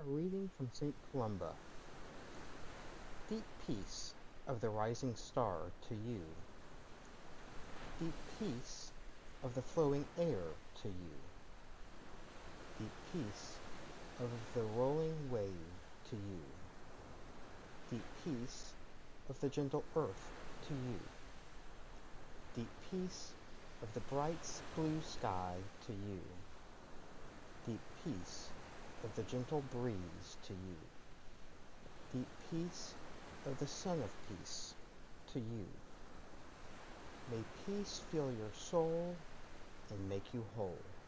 A reading from St. Columba. Deep peace of the rising star to you. Deep peace of the flowing air to you. Deep peace of the rolling wave to you. Deep peace of the gentle earth to you. Deep peace of the bright blue sky to you. Deep peace of the gentle breeze to you. the peace of the Son of Peace to you. May peace fill your soul and make you whole.